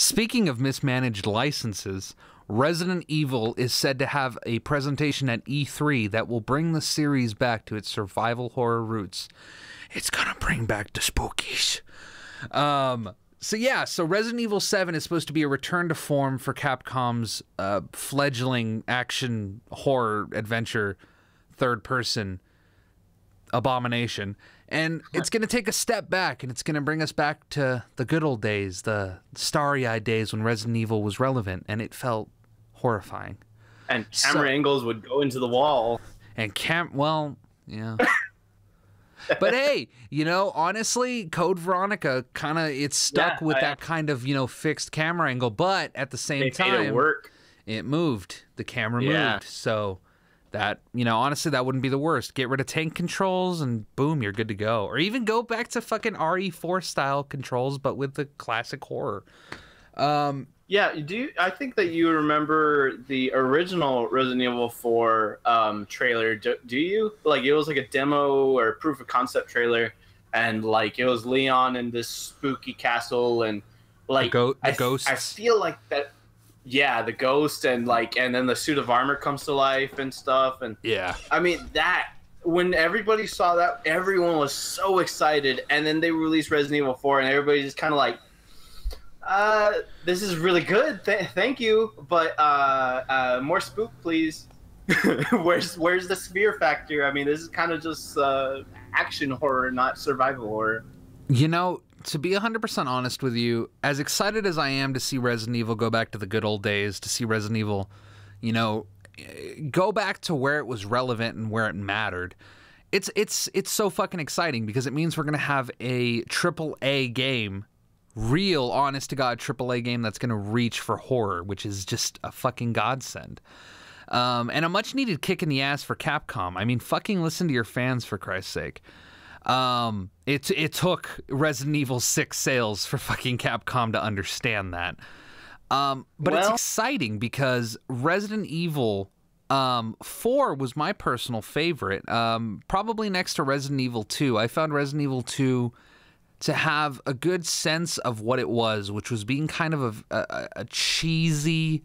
Speaking of mismanaged licenses, Resident Evil is said to have a presentation at E3 that will bring the series back to its survival horror roots. It's gonna bring back the spookies. Um, so yeah, so Resident Evil 7 is supposed to be a return to form for Capcom's uh, fledgling action horror adventure third person abomination. And it's going to take a step back and it's going to bring us back to the good old days, the starry eyed days when Resident Evil was relevant and it felt horrifying. And camera so, angles would go into the wall. And cam, well, yeah. but hey, you know, honestly, Code Veronica kind of it's stuck yeah, with I, that kind of you know fixed camera angle, but at the same time, it work. It moved. The camera yeah. moved. So that you know honestly that wouldn't be the worst. Get rid of tank controls and boom you're good to go. Or even go back to fucking re4 style controls but with the classic horror. Um yeah do you, i think that you remember the original resident evil 4 um trailer. Do, do you? Like it was like a demo or proof of concept trailer and like it was leon in this spooky castle and like the, go- the I, ghosts. I feel like that yeah, the ghost and like, and then the suit of armor comes to life and stuff. And yeah, I mean that when everybody saw that, everyone was so excited. And then they released Resident Evil 4, and everybody just kind of like, uh, this is really good. Th- thank you, but uh, uh, more spook, please. where's where's the sphere factor? I mean, this is kind of just uh, action horror, not survival horror. You know, to be 100% honest with you, as excited as I am to see Resident Evil go back to the good old days, to see Resident Evil, you know, go back to where it was relevant and where it mattered. It's it's it's so fucking exciting because it means we're going to have a triple A game, real honest to god triple A game that's going to reach for horror, which is just a fucking godsend. Um, and a much needed kick in the ass for Capcom. I mean, fucking listen to your fans for Christ's sake. Um, it it took Resident Evil Six sales for fucking Capcom to understand that. Um, but well, it's exciting because Resident Evil um, 4 was my personal favorite. Um, probably next to Resident Evil 2. I found Resident Evil 2 to have a good sense of what it was, which was being kind of a, a, a cheesy,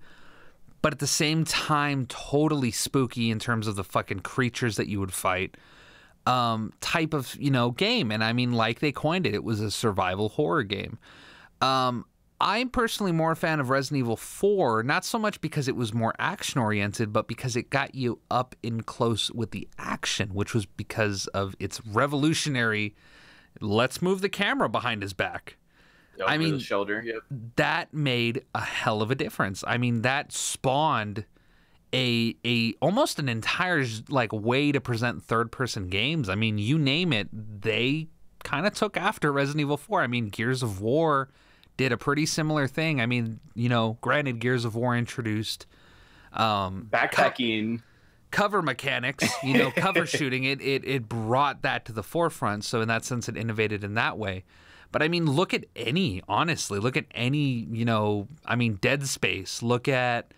but at the same time totally spooky in terms of the fucking creatures that you would fight um, type of you know game. And I mean, like they coined it, it was a survival horror game. Um, I'm personally more a fan of Resident Evil 4, not so much because it was more action oriented, but because it got you up in close with the action, which was because of its revolutionary. Let's move the camera behind his back. I mean, shoulder. Yep. That made a hell of a difference. I mean, that spawned a a almost an entire like way to present third person games. I mean, you name it, they kind of took after Resident Evil 4. I mean, Gears of War did a pretty similar thing. I mean, you know, granted Gears of War introduced um backpacking co- cover mechanics, you know, cover shooting it it it brought that to the forefront. So in that sense it innovated in that way. But I mean, look at any, honestly, look at any, you know, I mean, Dead Space, look at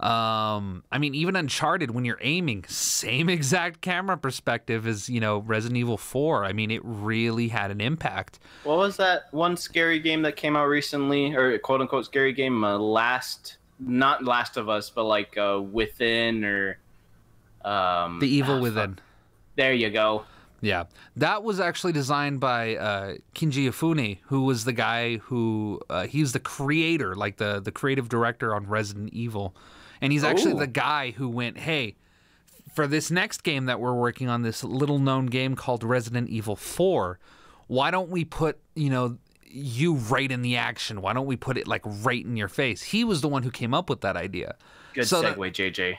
um, I mean, even Uncharted, when you're aiming, same exact camera perspective as you know Resident Evil Four. I mean, it really had an impact. What was that one scary game that came out recently, or quote unquote scary game? Uh, last, not Last of Us, but like uh, Within or um, The Evil ah, Within. Fuck. There you go. Yeah, that was actually designed by uh, Keiji Inafune, who was the guy who uh, he's the creator, like the the creative director on Resident Evil and he's actually Ooh. the guy who went, "Hey, for this next game that we're working on, this little known game called Resident Evil 4, why don't we put, you know, you right in the action? Why don't we put it like right in your face?" He was the one who came up with that idea. Good so segue, that, JJ.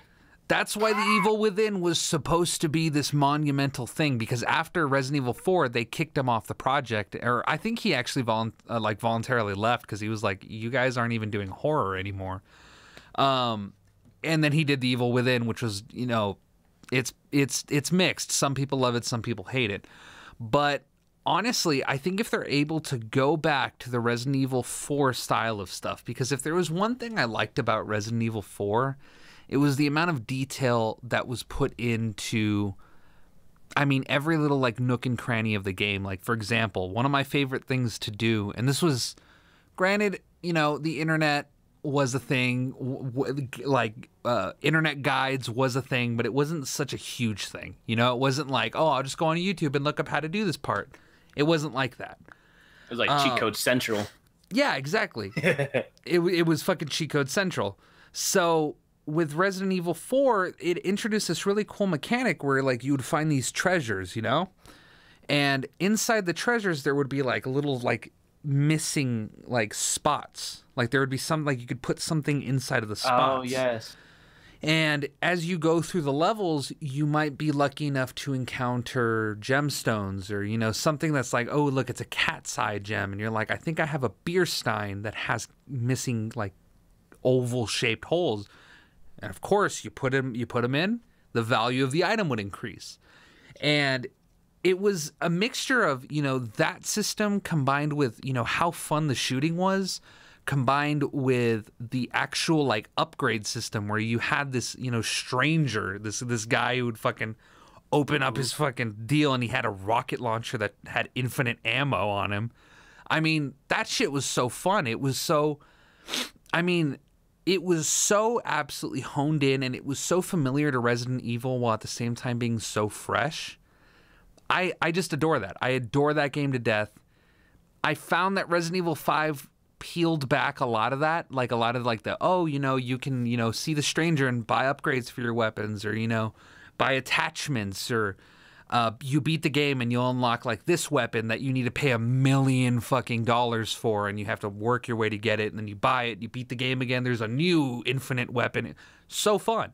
That's why the Evil Within was supposed to be this monumental thing because after Resident Evil 4, they kicked him off the project, or I think he actually volu- uh, like voluntarily left because he was like, "You guys aren't even doing horror anymore." Um, and then he did the Evil Within, which was you know, it's it's it's mixed. Some people love it, some people hate it, but honestly, I think if they're able to go back to the Resident Evil 4 style of stuff, because if there was one thing I liked about Resident Evil 4, it was the amount of detail that was put into. I mean, every little like nook and cranny of the game. Like, for example, one of my favorite things to do, and this was, granted, you know, the internet was a thing, w- w- like uh, internet guides was a thing, but it wasn't such a huge thing. You know, it wasn't like, oh, I'll just go on YouTube and look up how to do this part. It wasn't like that. It was like cheat code central. Yeah, exactly. it, it was fucking cheat code central. So with Resident Evil 4, it introduced this really cool mechanic where like you would find these treasures, you know? And inside the treasures there would be like little like missing like spots. Like there would be some like you could put something inside of the oh, spots. Oh yes. And as you go through the levels, you might be lucky enough to encounter gemstones or, you know, something that's like, oh, look, it's a cat's eye gem. And you're like, I think I have a beer stein that has missing like oval shaped holes. And of course, you put them, you put them in, the value of the item would increase. And it was a mixture of, you know, that system combined with, you know, how fun the shooting was combined with the actual like upgrade system where you had this you know stranger this this guy who would fucking open up his fucking deal and he had a rocket launcher that had infinite ammo on him. I mean that shit was so fun. It was so i mean it was so absolutely honed in and it was so familiar to resident evil while at the same time being so fresh i i just adore that. I adore that game to death. I found that resident evil 5 peeled back a lot of that like a lot of like the oh you know you can you know see the stranger and buy upgrades for your weapons or you know buy attachments or uh, you beat the game and you'll unlock like this weapon that you need to pay a million fucking dollars for and you have to work your way to get it and then you buy it you beat the game again. There's a new infinite weapon. So fun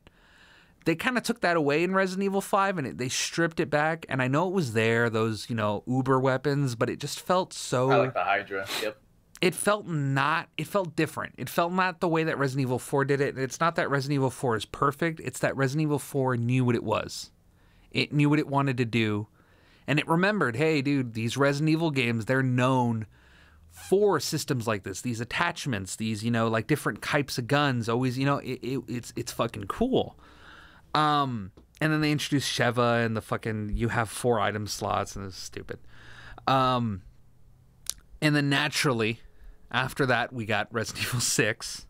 they kind of took that away in Resident Evil 5 and it, they stripped it back and I know it was there those you know uber weapons but it just felt so I like the Hydra. Yep. it felt not it felt different it felt not the way that resident evil 4 did it And it's not that resident evil 4 is perfect it's that resident evil 4 knew what it was it knew what it wanted to do and it remembered hey dude these resident evil games they're known for systems like this these attachments these you know like different types of guns always you know it, it, it's it's fucking cool um and then they introduced sheva and the fucking you have four item slots and it's stupid um and then naturally after that we got Resident Evil 6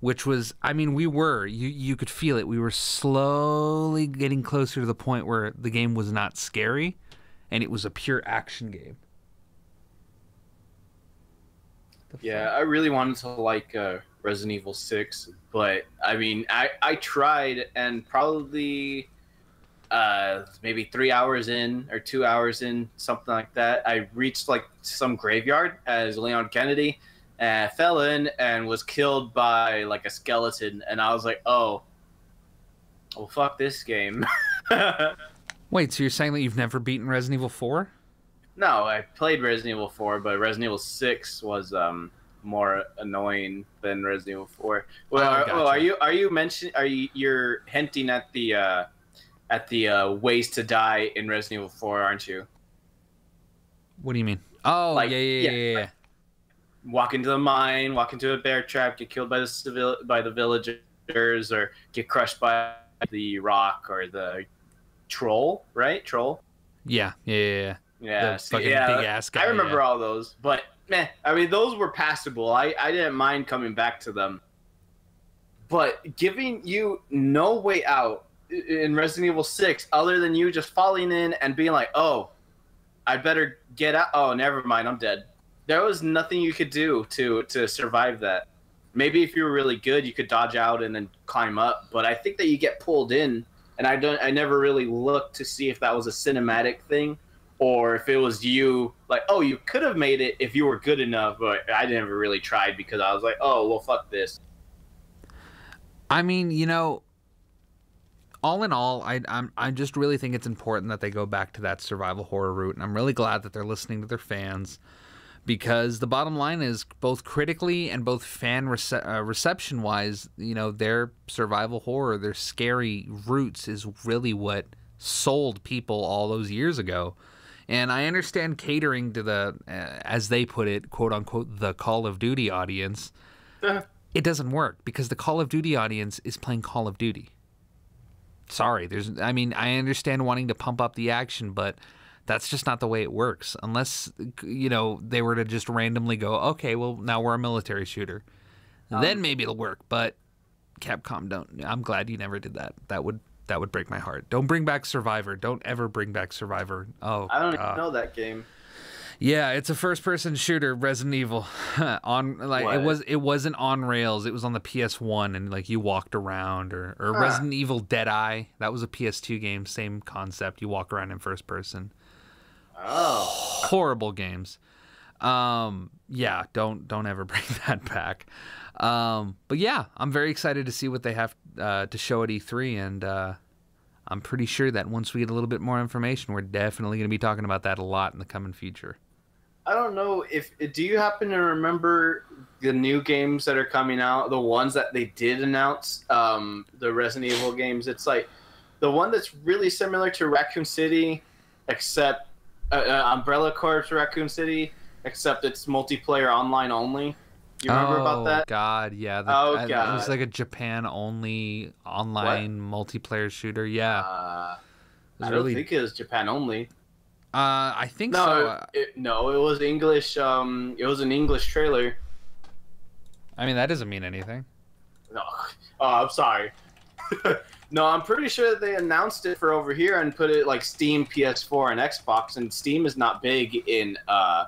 which was I mean we were you you could feel it we were slowly getting closer to the point where the game was not scary and it was a pure action game. Yeah, I really wanted to like uh, Resident Evil Six, but I mean, I I tried and probably uh, maybe three hours in or two hours in, something like that. I reached like some graveyard as Leon Kennedy, and fell in and was killed by like a skeleton, and I was like, oh, well, fuck this game. Wait, so you're saying that you've never beaten Resident Evil 4? No, I played Resident Evil Four, but Resident Evil Six was um more annoying than Resident Evil Four. Well, Oh, are, gotcha. well, are you are you mentioning are you you're hinting at the uh at the uh ways to die in Resident Evil Four, aren't you? What do you mean? Oh, Like, yeah, yeah, yeah, yeah, yeah. like- Walk into the mine, walk into a bear trap, get killed by the civil by the villagers, or get crushed by the rock or the troll, right? Troll. yeah, yeah, yeah, yeah. Yeah, The see, fucking yeah, big-ass guy, I remember yeah. all those, but meh, I mean, those were passable. I, I didn't mind coming back to them. But giving you no way out in Resident Evil 6, other than you just falling in and being like, oh, I better get out. Oh, never mind, I'm dead. There was nothing you could do to to survive that. Maybe if you were really good, you could dodge out and then climb up. But I think that you get pulled in, and I don't. I never really looked to see if that was a cinematic thing or if it was you like oh you could have made it if you were good enough but i never really tried because i was like oh well fuck this I mean, you know, all in all, I I'm, I just really think it's important that they go back to that survival horror route, and I'm really glad that they're listening to their fans, because the bottom line is both critically and both fan rece- uh, reception wise, you know, their survival horror, their scary roots is really what sold people all those years ago. And I understand catering to the, uh, as they put it, quote unquote, the Call of Duty audience it doesn't work because the Call of Duty audience is playing Call of Duty. Sorry, there's I mean, I understand wanting to pump up the action, but that's just not the way it works. Unless you know they were to just randomly go, okay, well now we're a military shooter, then maybe it'll work. But Capcom don't. I'm glad you never did that. That would that would break my heart. Don't bring back Survivor. Don't ever bring back Survivor. Oh, I don't even uh, know that game. Yeah, it's a first-person shooter, Resident Evil. on like What? it was, it wasn't on rails. It was on the PS1, and like you walked around, or or Huh. Resident Evil Dead Aim. That was a PS2 game. Same concept. You walk around in first person. Oh, Horrible games. Um, yeah, don't don't ever bring that back. Um, but yeah, I'm very excited to see what they have uh, to show at E3, and uh, I'm pretty sure that once we get a little bit more information, we're definitely going to be talking about that a lot in the coming future. I don't know if do you happen to remember the new games that are coming out, the ones that they did announce, um, the Resident Evil games. It's like the one that's really similar to Raccoon City, except uh, uh, Umbrella Corps Raccoon City, except it's multiplayer online only. You remember oh, about that? Oh god, yeah. The, Oh, I- It was like a Japan only online multiplayer shooter. Yeah, Uh, I really. don't think it was Japan only. uh, I think No, so. It, no, it was English. Um, it was an English trailer. I mean, that doesn't mean anything. No, oh, I'm sorry. no, I'm pretty sure they announced it for over here and put it like Steam, PS4, and Xbox. And Steam is not big in uh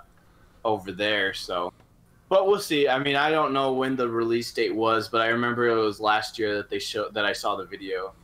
over there, so. But we'll see. I mean, I don't know when the release date was, but I remember it was last year that they showed that I saw the video.